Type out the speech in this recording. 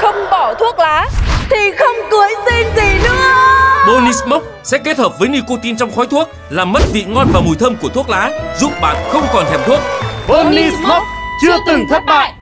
Không bỏ thuốc lá Thì không cưới xin gì nữa Bonnie Smoke sẽ kết hợp với nicotine trong khói thuốc làm mất vị ngon và mùi thơm của thuốc lá, giúp bạn không còn thèm thuốc. Bonnie Smoke chưa từng thất bại